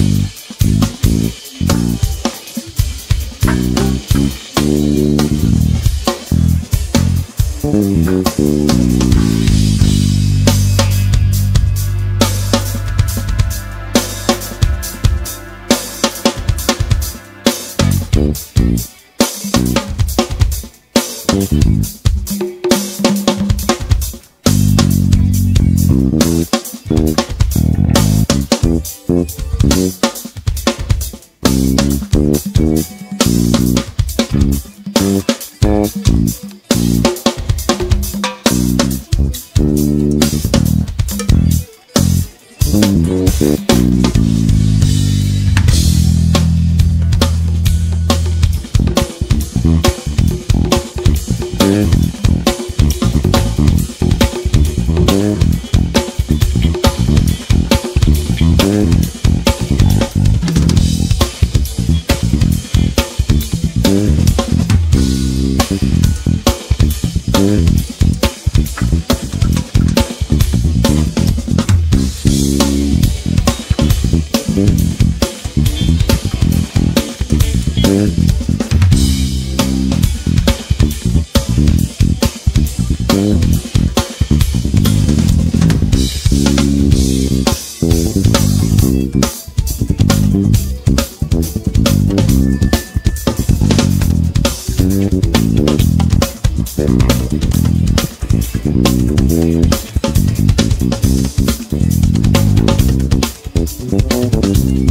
Thank you. Thank